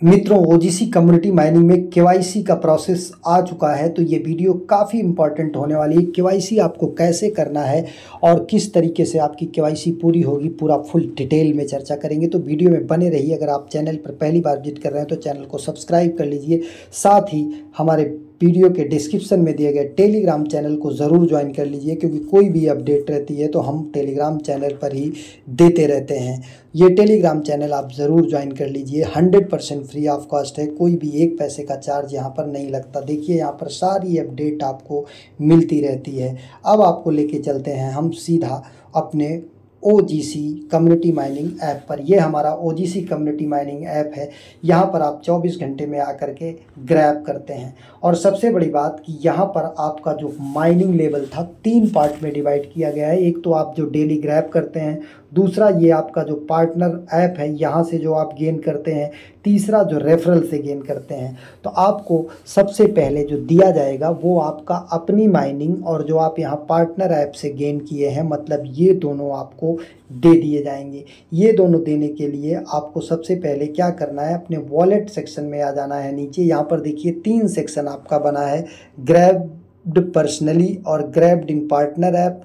मित्रों OGC community mining में KYC का प्रोसेस आ चुका है तो ये वीडियो काफ़ी इंपॉर्टेंट होने वाली है। केवाईसी आपको कैसे करना है और किस तरीके से आपकी केवाईसी पूरी होगी, पूरा फुल डिटेल में चर्चा करेंगे। तो वीडियो में बने रहिए। अगर आप चैनल पर पहली बार विज़िट कर रहे हैं तो चैनल को सब्सक्राइब कर लीजिए। साथ ही हमारे वीडियो के डिस्क्रिप्शन में दिए गए टेलीग्राम चैनल को ज़रूर ज्वाइन कर लीजिए, क्योंकि कोई भी अपडेट रहती है तो हम टेलीग्राम चैनल पर ही देते रहते हैं। ये टेलीग्राम चैनल आप ज़रूर ज्वाइन कर लीजिए। Hundred percent free of cost है। कोई भी एक पैसे का चार्ज यहाँ पर नहीं लगता। देखिए, यहाँ पर सारी अपडेट आपको मिलती रहती है। अब आपको लेके चलते हैं हम सीधा अपने ओ कम्युनिटी माइनिंग ऐप पर। यह हमारा ओ कम्युनिटी माइनिंग ऐप है। यहाँ पर आप 24 घंटे में आकर के ग्रैब करते हैं। और सबसे बड़ी बात कि यहाँ पर आपका जो माइनिंग लेवल था, तीन पार्ट में डिवाइड किया गया है। एक तो आप जो डेली ग्रैब करते हैं दूसरा ये आपका जो पार्टनर ऐप है, यहाँ से जो आप गेन करते हैं, तीसरा जो रेफरल से गेन करते हैं तो आपको सबसे पहले जो दिया जाएगा वो आपका अपनी माइनिंग और जो आप यहाँ पार्टनर ऐप से गेन किए हैं मतलब ये दोनों आपको दे दिए जाएँगे। ये दोनों देने के लिए आपको सबसे पहले क्या करना है, अपने वॉलेट सेक्शन में आ जाना है नीचे। यहाँ पर देखिए, तीन सेक्शन आपका बना है ग्रैब्ड पर्सनली और ग्रैब्ड इन पार्टनर ऐप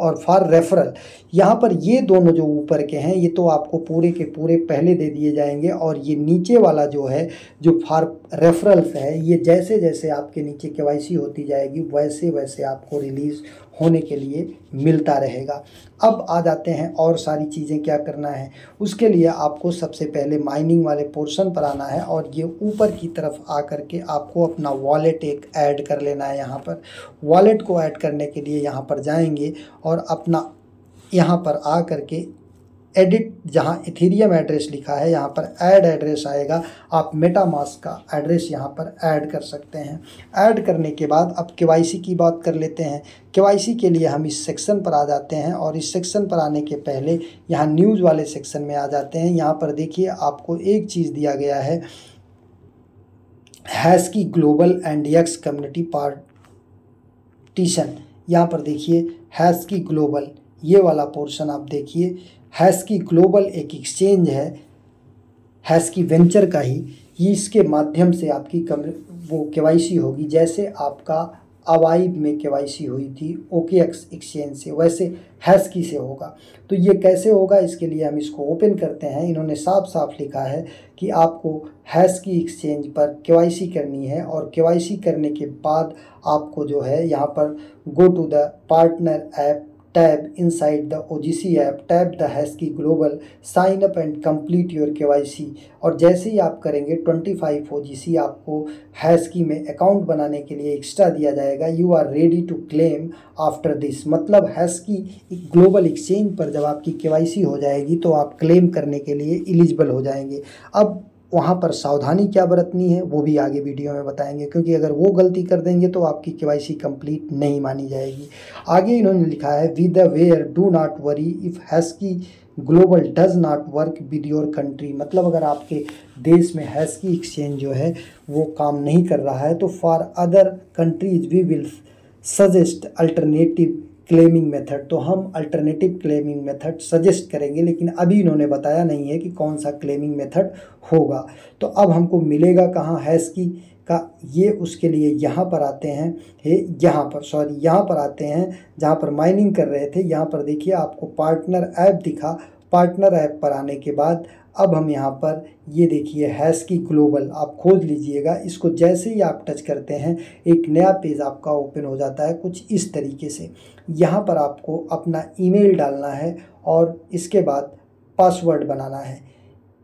और फॉर रेफरल यहाँ पर ये दोनों जो ऊपर के हैं, ये तो आपको पूरे के पूरे पहले दे दिए जाएँगे और ये नीचे वाला जो है, जो फॉर रेफरल्स है, ये जैसे जैसे आपके नीचे के होती जाएगी वैसे वैसे आपको रिलीज़ होने के लिए मिलता रहेगा। अब आ जाते हैं और सारी चीज़ें क्या करना है? उसके लिए आपको सबसे पहले माइनिंग वाले पोर्शन पर आना है और ये ऊपर की तरफ़ आ कर के आपको अपना वॉलेट एक ऐड कर लेना है यहाँ पर। वॉलेट को ऐड करने के लिए यहाँ पर जाएँगे और अपना यहाँ पर आ कर के एडिट, जहाँ इथीरियम एड्रेस लिखा है, यहाँ पर ऐड एड्रेस आएगा। आप मेटामास्क का एड्रेस यहाँ पर ऐड कर सकते हैं। ऐड करने के बाद अब के की बात कर लेते हैं। के के लिए हम इस सेक्शन पर आ जाते हैं और इस सेक्शन पर आने के पहले यहाँ न्यूज़ वाले सेक्शन में आ जाते हैं। यहाँ पर देखिए, आपको एक चीज़ दिया गया है। हैज़ की ग्लोबल एंड यक्स कम्युनिटी पार्टीशन यहाँ पर देखिए हैज़ की ग्लोबल ये वाला पोर्शन आप देखिए। हैस की ग्लोबल एक एक्सचेंज है हैस की वेंचर का ही। ये इसके माध्यम से आपकी कम, वो के होगी, जैसे आपका अवाइब में के हुई थी ओके एक्सचेंज से, वैसे हैस्की से होगा। तो ये कैसे होगा, इसके लिए हम इसको ओपन करते हैं। इन्होंने साफ़ साफ़ लिखा है कि आपको हैस्की एक्सचेंज पर के करनी है और के करने के बाद आपको जो है यहाँ पर go to the partner app tab inside the OGC app, tap the Husky Global, sign up and complete your KYC और जैसे ही आप करेंगे 25 OGC आपको हैस्की में अकाउंट बनाने के लिए एक्स्ट्रा दिया जाएगा। You are ready to claim after this मतलब हैस्की ग्लोबल एक्सचेंज पर जब आपकी के वाई सी हो जाएगी तो आप क्लेम करने के लिए एलिजिबल हो जाएँगे। अब वहाँ पर सावधानी क्या बरतनी है, वो भी आगे वीडियो में बताएँगे, क्योंकि अगर वो गलती कर देंगे तो आपकी के वाई कंप्लीट नहीं मानी जाएगी। आगे इन्होंने लिखा है with the where do not worry if HashKey global does not work with your country मतलब अगर आपके देश में हैज़ की एक्सचेंज जो है, वो काम नहीं कर रहा है तो for other countries we will suggest alternative claiming method तो हम अल्टरनेटिव क्लेमिंग मेथड सजेस्ट करेंगे, लेकिन अभी इन्होंने बताया नहीं है कि कौन सा क्लेमिंग मेथड होगा। तो अब हमको मिलेगा कहाँ हैस की, का, ये उसके लिए यहाँ पर आते हैं, हे, यहाँ पर सॉरी यहाँ पर आते हैं, जहाँ पर माइनिंग कर रहे थे, यहाँ पर देखिए आपको पार्टनर ऐप दिखा पार्टनर ऐप पर आने के बाद अब हम यहाँ पर ये देखिए, हैश की ग्लोबल, आप खोज लीजिएगा। इसको जैसे ही आप टच करते हैं, एक नया पेज आपका ओपन हो जाता है कुछ इस तरीके से। यहाँ पर आपको अपना ईमेल डालना है और इसके बाद पासवर्ड बनाना है।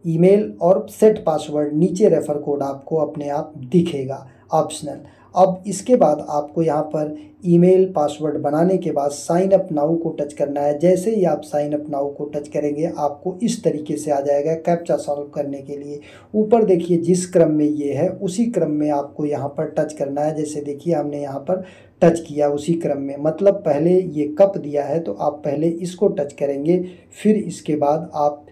ईमेल और सेट पासवर्ड, नीचे रेफ़र कोड आपको अपने आप दिखेगा, ऑप्शनल। अब इसके बाद आपको यहाँ पर ईमेल पासवर्ड बनाने के बाद साइन अप नाउ को टच करना है। जैसे ही आप साइन अप नाउ को टच करेंगे, आपको इस तरीके से आ जाएगा कैप्चा सॉल्व करने के लिए। ऊपर देखिए, जिस क्रम में ये है, उसी क्रम में आपको यहाँ पर टच करना है। जैसे देखिए, हमने यहाँ पर टच किया उसी क्रम में। मतलब पहले ये कप दिया है तो आप पहले इसको टच करेंगे, फिर इसके बाद आप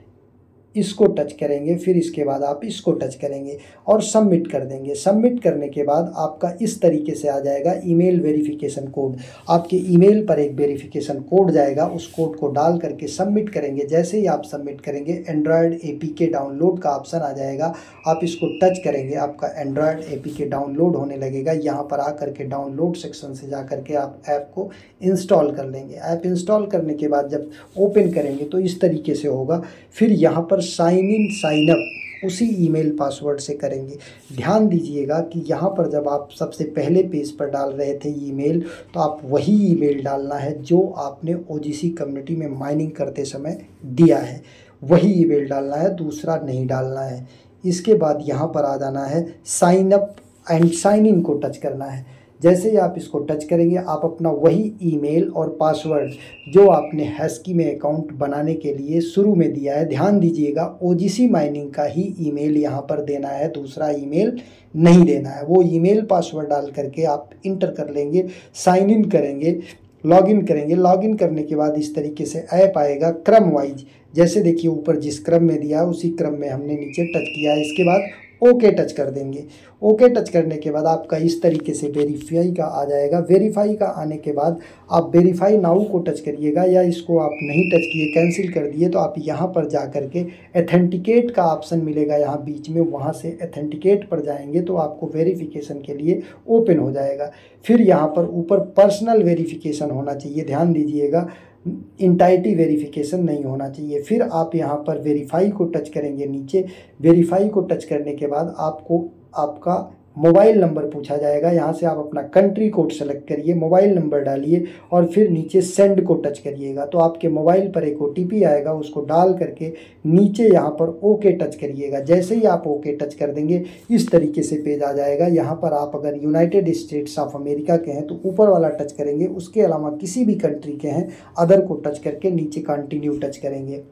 इसको टच करेंगे, फिर इसके बाद आप इसको टच करेंगे और सबमिट कर देंगे। सबमिट करने के बाद आपका इस तरीके से आ जाएगा ईमेल वेरिफिकेशन कोड। आपके ईमेल पर एक वेरिफिकेशन कोड जाएगा, उस कोड को डाल करके सबमिट करेंगे। जैसे ही आप सबमिट करेंगे एंड्रॉयड ए डाउनलोड का ऑप्शन आ जाएगा। आप इसको टच करेंगे, आपका एंड्रॉयड ए डाउनलोड होने लगेगा। यहाँ पर आकर के डाउनलोड सेक्शन से जा करके आप ऐप को इंस्टॉल कर लेंगे। ऐप इंस्टॉल करने के बाद जब ओपन करेंगे तो इस तरीके से होगा। फिर यहाँ पर साइन इन साइन अप उसी ईमेल पासवर्ड से करेंगे। ध्यान दीजिएगा कि यहाँ पर जब आप सबसे पहले पेज पर डाल रहे थे ईमेल तो आप वही ईमेल डालना है जो आपने ओजीसी कम्युनिटी में माइनिंग करते समय दिया है। वही ईमेल डालना है, दूसरा नहीं डालना है। इसके बाद यहाँ पर आ जाना है sign up and sign in को टच करना है। जैसे ही आप इसको टच करेंगे, आप अपना वही ईमेल और पासवर्ड जो आपने हैस्की में अकाउंट बनाने के लिए शुरू में दिया है, ध्यान दीजिएगा ओजीसी माइनिंग का ही ईमेल यहाँ पर देना है, दूसरा ईमेल नहीं देना है। वो ईमेल पासवर्ड डाल करके आप इंटर कर लेंगे साइन इन करेंगे लॉगिन करेंगे। लॉगिन करने के बाद इस तरीके से ऐप आएगा क्रम वाइज जैसे देखिए, ऊपर जिस क्रम में दिया, उसी क्रम में हमने नीचे टच किया है। इसके बाद ओके टच कर देंगे। ओके टच करने के बाद आपका इस तरीके से वेरीफाई का आ जाएगा। वेरीफाई का आने के बाद आप वेरीफाई नाउ को टच करिएगा या इसको आप नहीं टच किए कैंसिल कर दिए तो आप यहाँ पर जा कर के एथेंटिकेट का ऑप्शन मिलेगा। यहाँ बीच में वहाँ से एथेंटिकेट पर जाएँगे तो आपको वेरीफिकेशन के लिए ओपन हो जाएगा। फिर यहाँ पर ऊपर पर्सनल वेरीफिकेशन होना चाहिए। ध्यान दीजिएगा इंटाइटी वेरिफिकेशन नहीं होना चाहिए। फिर आप यहाँ पर वेरीफाई को टच करेंगे नीचे। वेरीफाई को टच करने के बाद आपको आपका मोबाइल नंबर पूछा जाएगा। यहाँ से आप अपना कंट्री कोड सेलेक्ट करिए, मोबाइल नंबर डालिए और फिर नीचे सेंड को टच करिएगा। तो आपके मोबाइल पर एक ओ आएगा, उसको डाल करके नीचे यहाँ पर ओके टच करिएगा। जैसे ही आप ओके टच कर देंगे, इस तरीके से पेज आ जाएगा। यहाँ पर आप अगर यूनाइटेड स्टेट्स ऑफ़ अमेरिका के हैं तो ऊपर वाला टच करेंगे, उसके अलावा किसी भी कंट्री के हैं अदर को टच करके नीचे कंटिन्यू टच करेंगे।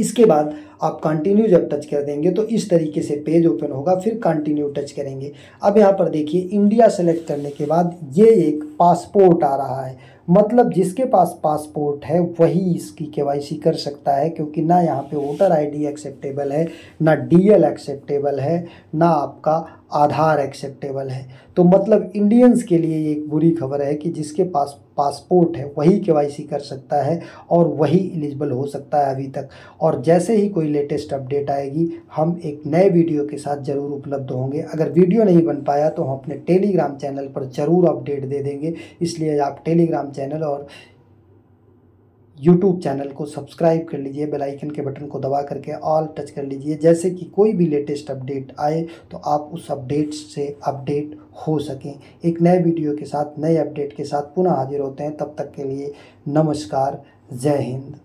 इसके बाद आप कंटिन्यू जब टच कर देंगे तो इस तरीके से पेज ओपन होगा, फिर कंटिन्यू टच करेंगे। अब यहाँ पर देखिए इंडिया सेलेक्ट करने के बाद ये एक पासपोर्ट आ रहा है। मतलब जिसके पास पासपोर्ट है, वही इसकी के कर सकता है, क्योंकि ना यहाँ पे वोटर आईडी एक्सेप्टेबल है, ना डीएल एक्सेप्टेबल है, ना आपका आधार एक्सेप्टेबल है। तो मतलब इंडियंस के लिए ये एक बुरी खबर है कि जिसके पास पासपोर्ट है, वही के कर सकता है और वही एलिजिबल हो सकता है अभी तक। और जैसे ही कोई लेटेस्ट अपडेट आएगी, हम एक नए वीडियो के साथ ज़रूर उपलब्ध होंगे। अगर वीडियो नहीं बन पाया तो हम अपने टेलीग्राम चैनल पर ज़रूर अपडेट दे देंगे। इसलिए आप टेलीग्राम चैनल और यूट्यूब चैनल को सब्सक्राइब कर लीजिए। बेल आइकन के बटन को दबा करके ऑल टच कर लीजिए। जैसे कि कोई भी लेटेस्ट अपडेट आए तो आप उस अपडेट से अपडेट हो सकें। एक नए वीडियो के साथ, नए अपडेट के साथ पुनः हाजिर होते हैं। तब तक के लिए नमस्कार। जय हिंद।